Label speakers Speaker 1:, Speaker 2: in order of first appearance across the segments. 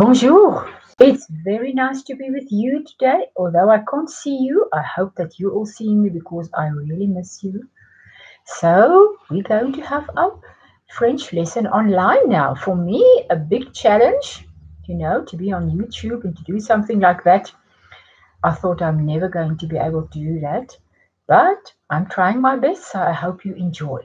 Speaker 1: Bonjour. It's very nice to be with you today. Although I can't see you, I hope that you all see me because I really miss you. So, we're going to have a French lesson online now. For me, a big challenge, you know, to be on YouTube and to do something like that. I thought I'm never going to be able to do that, but I'm trying my best, so I hope you enjoy.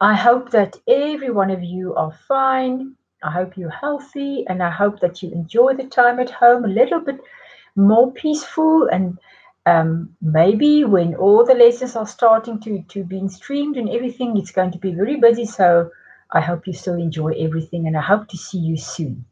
Speaker 1: I hope that every one of you are fine, I hope you're healthy and I hope that you enjoy the time at home a little bit more peaceful and um, maybe when all the lessons are starting to, to be streamed and everything, it's going to be very busy. So I hope you still enjoy everything and I hope to see you soon.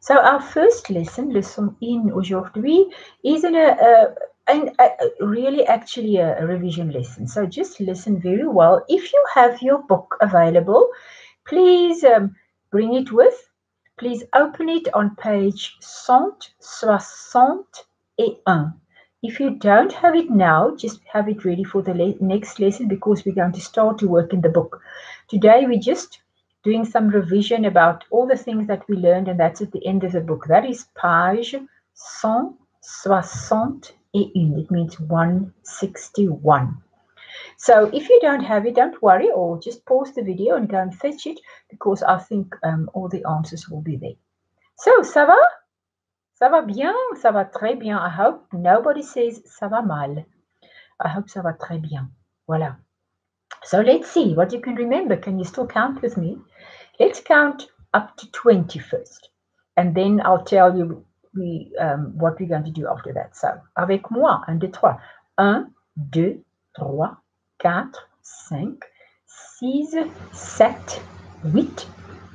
Speaker 1: So our first lesson, lesson in aujourd'hui, is in a, a, a really actually a, a revision lesson. So just listen very well. If you have your book available, please um, bring it with, please open it on page 161. If you don't have it now, just have it ready for the le next lesson because we're going to start to work in the book. Today we're just doing some revision about all the things that we learned and that's at the end of the book. That is page 161. It means 161. So if you don't have it, don't worry, or just pause the video and go and fetch it because I think um, all the answers will be there. So, ça va? Ça va bien? Ça va très bien. I hope nobody says ça va mal. I hope ça va très bien. Voilà. So let's see what you can remember. Can you still count with me? Let's count up to 20 first. And then I'll tell you we, um, what we're going to do after that. So, avec moi, un, deux, trois. Un, deux, trois, 4, 5, 6, 7, 8,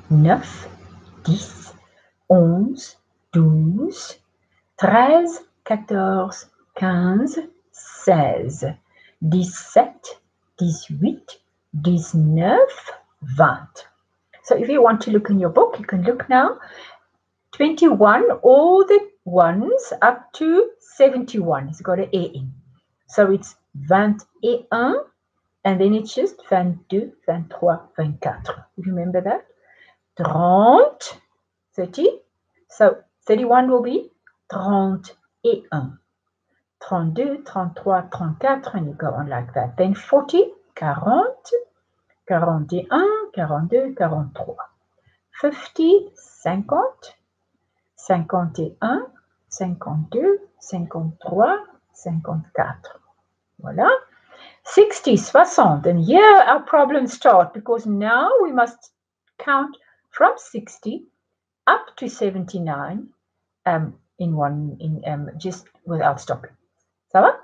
Speaker 1: 9, 10, 11, 12, 13, 14, 15, 16, 17, 18, 19, 20. So if you want to look in your book, you can look now. 21, all the ones up to 71. It's got an A in. So it's 21, and then it's just 22, 23, 24. Remember that? 30, 30. So 31 will be 30 1. 32, 33, 34, and you go on like that. Then 40, 40, 41, 42, 43. 50, 50, 51, 52, 53, 54. Voilà. 60, soixante, and here our problems start because now we must count from 60 up to 79 um, in one, in um, just without stopping. Ça va?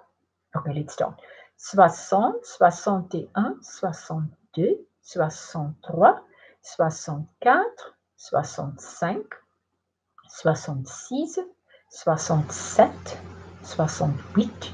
Speaker 1: Okay, let's start. 60, 61, 62, 63, 64, 65, 66, 67, 68,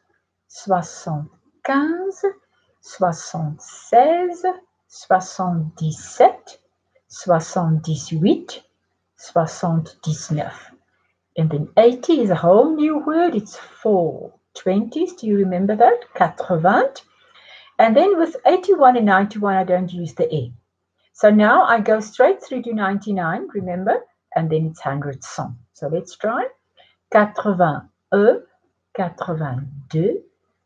Speaker 1: 75, 76, 77, 78, 79. And then 80 is a whole new word. It's four twenties. Do you remember that? 80. And then with 81 and 91, I don't use the E. So now I go straight through to 99, remember? And then it's 100 So let's try. vingt 82,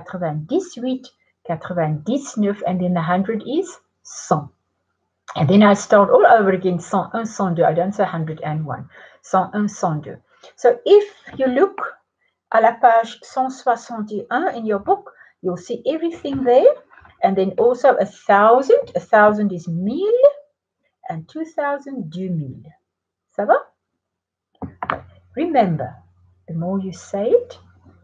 Speaker 1: 98, 99, and then the 100 is 100. And then I start all over again, 101, 102. I don't say 101, 101, 102. So if you look at la page 161 in your book, you'll see everything there. And then also a thousand. A thousand is mille, and 2000, 2000. Ça va? Remember, the more you say it,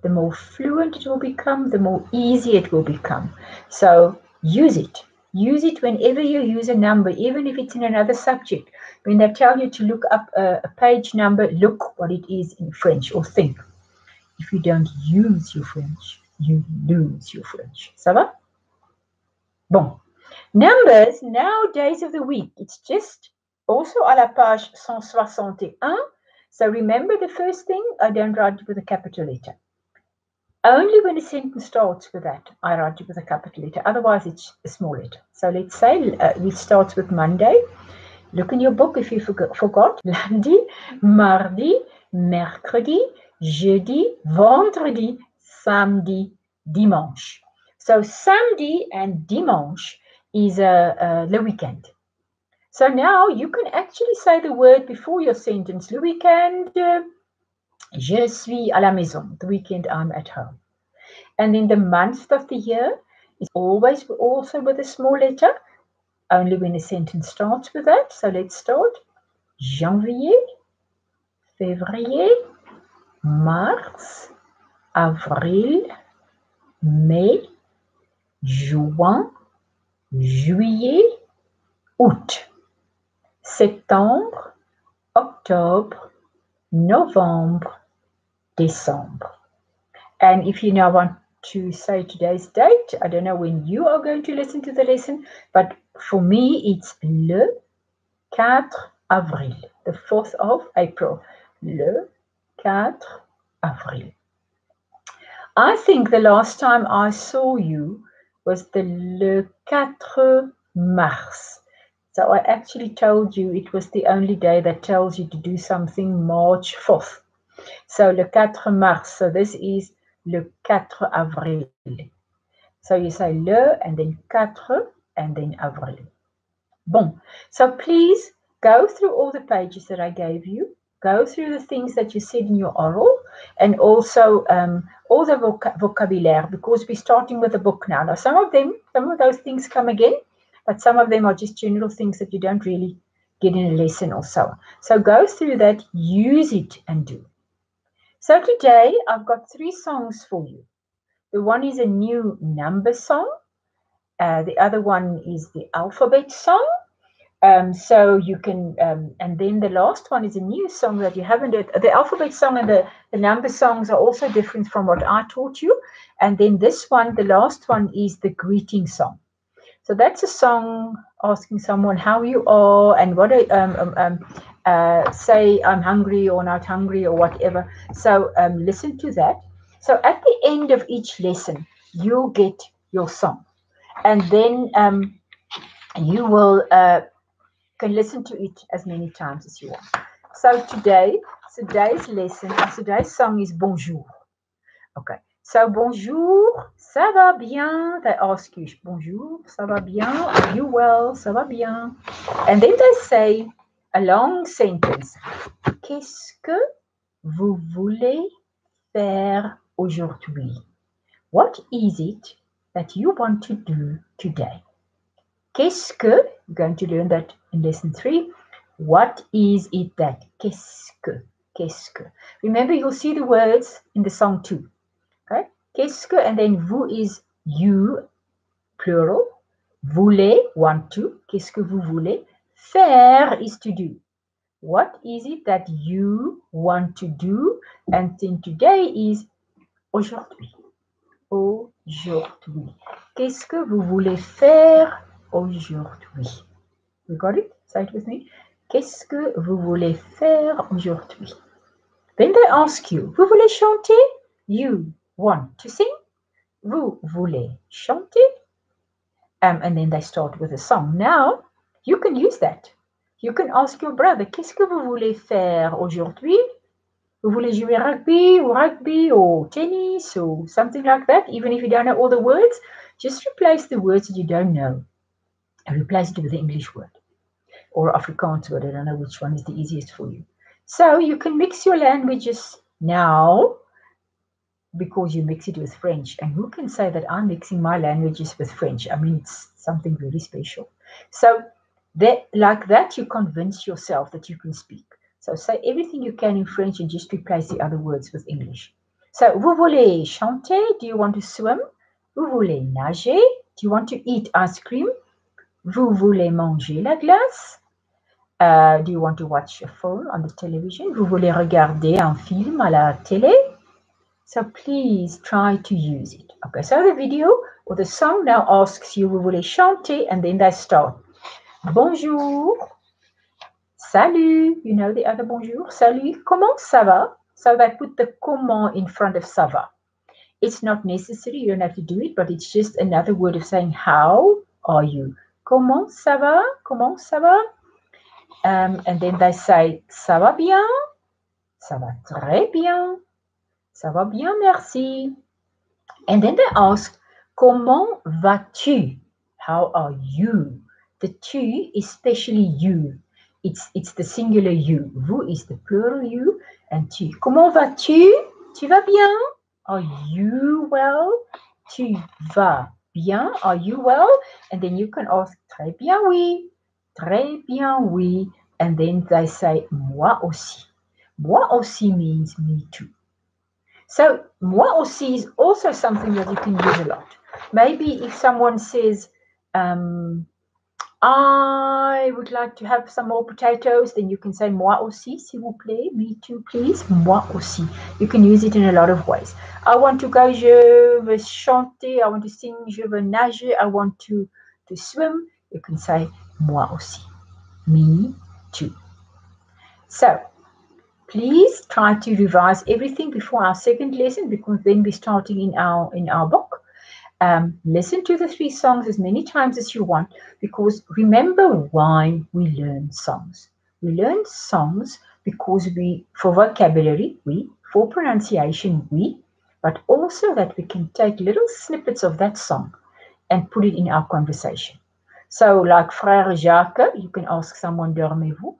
Speaker 1: the more fluent it will become, the more easy it will become. So use it. Use it whenever you use a number, even if it's in another subject. When they tell you to look up a, a page number, look what it is in French or think. If you don't use your French, you lose your French. Ça va? Bon. Numbers, now days of the week. It's just also à la page 161. So remember the first thing, I don't write with a capital letter. Only when a sentence starts with that, I write it with a capital letter. Otherwise, it's a small letter. So let's say uh, it starts with Monday. Look in your book if you forgot. Lundi, mardi, mercredi, jeudi, vendredi, samedi, dimanche. So samedi and dimanche is uh, uh, the weekend. So now you can actually say the word before your sentence. The weekend. Uh, Je suis à la maison. The weekend I'm at home. And in the month of the year, it's always also with a small letter, only when a sentence starts with that. So let's start. Janvier, février, mars, avril, mai, juin, juillet, août, septembre, octobre, November, December. And if you now want to say today's date, I don't know when you are going to listen to the lesson, but for me it's le 4 avril, the 4th of April. Le 4 avril. I think the last time I saw you was the le 4 mars. So I actually told you it was the only day that tells you to do something March 4th. So le 4 mars. So this is le 4 avril. So you say le and then 4 and then avril. Bon. So please go through all the pages that I gave you. Go through the things that you said in your oral and also um, all the voc vocabulary because we're starting with a book now. Now, some of them, some of those things come again but some of them are just general things that you don't really get in a lesson or so So go through that, use it, and do. So today I've got three songs for you. The one is a new number song. Uh, the other one is the alphabet song. Um, so you can, um, and then the last one is a new song that you haven't heard. The alphabet song and the, the number songs are also different from what I taught you. And then this one, the last one, is the greeting song. So that's a song asking someone how you are and what I um, um, um, uh, say I'm hungry or not hungry or whatever. So um, listen to that. So at the end of each lesson, you get your song, and then um, you will uh, can listen to it as many times as you want. So today, today's lesson, today's song is Bonjour. Okay. So bonjour, ça va bien? They ask you bonjour, ça va bien? Are you well? Ça va bien? And then they say a long sentence. Qu'est-ce que vous voulez faire aujourd'hui? What is it that you want to do today? Qu'est-ce que? You're going to learn that in lesson three. What is it that? Qu'est-ce que? Qu'est-ce que? Remember, you'll see the words in the song too. Qu'est-ce que, and then vous is you, plural. Voulez, want to, qu'est-ce que vous voulez? Faire is to do. What is it that you want to do? And then today is aujourd'hui. Aujourd'hui. Qu'est-ce que vous voulez faire aujourd'hui? You got it? Say with me. Qu'est-ce que vous voulez faire aujourd'hui? Then they ask you, vous voulez chanter? You. want to sing? Vous voulez chanter? Um, and then they start with a song. Now, you can use that. You can ask your brother, Qu'est-ce que vous voulez faire aujourd'hui? Vous voulez jouer rugby or rugby or tennis or something like that? Even if you don't know all the words, just replace the words that you don't know and replace it with the English word or Afrikaans word. I don't know which one is the easiest for you. So you can mix your languages now because you mix it with French. And who can say that I'm mixing my languages with French? I mean, it's something really special. So, that, like that, you convince yourself that you can speak. So, say everything you can in French and just replace the other words with English. So, vous voulez chanter? Do you want to swim? Vous voulez nager? Do you want to eat ice cream? Vous voulez manger la glace? Uh, do you want to watch a film on the television? Vous voulez regarder un film à la télé? So please try to use it. Okay, so the video or the song now asks you, vous voulez chanter, and then they start. Bonjour. Salut. You know the other bonjour. Salut. Comment ça va? So they put the comment in front of ça va. It's not necessary. You don't have to do it, but it's just another word of saying, how are you? Comment ça va? Comment ça va? Um, and then they say, ça va bien? Ça va très bien. Ça va bien, merci. And then they ask, comment vas-tu? How are you? The tu, especially you. It's, it's the singular you. Vous is the plural you and tu. Comment vas-tu? Tu vas bien? Are you well? Tu vas bien? Are you well? And then you can ask, très bien, oui. Très bien, oui. And then they say, moi aussi. Moi aussi means me too. So moi aussi is also something that you can use a lot. Maybe if someone says, um, I would like to have some more potatoes, then you can say moi aussi, s'il vous plaît, me too, please, moi aussi. You can use it in a lot of ways. I want to go, je veux chanter, I want to sing, je veux nager, I want to, to swim. You can say moi aussi, me too. So please try to revise everything before our second lesson because then we're starting in our in our book. Um, listen to the three songs as many times as you want because remember why we learn songs. We learn songs because we, for vocabulary, we, for pronunciation, we, but also that we can take little snippets of that song and put it in our conversation. So, like Frère Jacques, you can ask someone, Dormez-vous?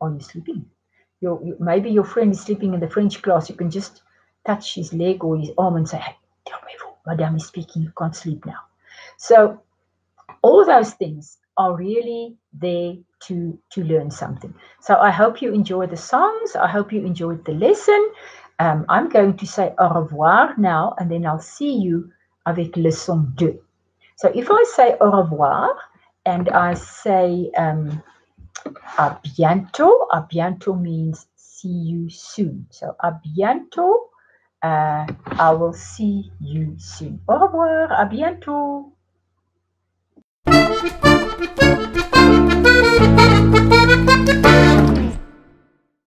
Speaker 1: Are you sleeping? your, maybe your friend is sleeping in the French class. You can just touch his leg or his arm and say, hey, Madame is speaking, you can't sleep now. So all those things are really there to to learn something. So I hope you enjoy the songs. I hope you enjoyed the lesson. Um, I'm going to say au revoir now, and then I'll see you avec leçon 2. So if I say au revoir and I say um, a bientôt. A bientôt means see you soon. So a bientôt, Uh, I will see you soon. Au revoir. À bientôt.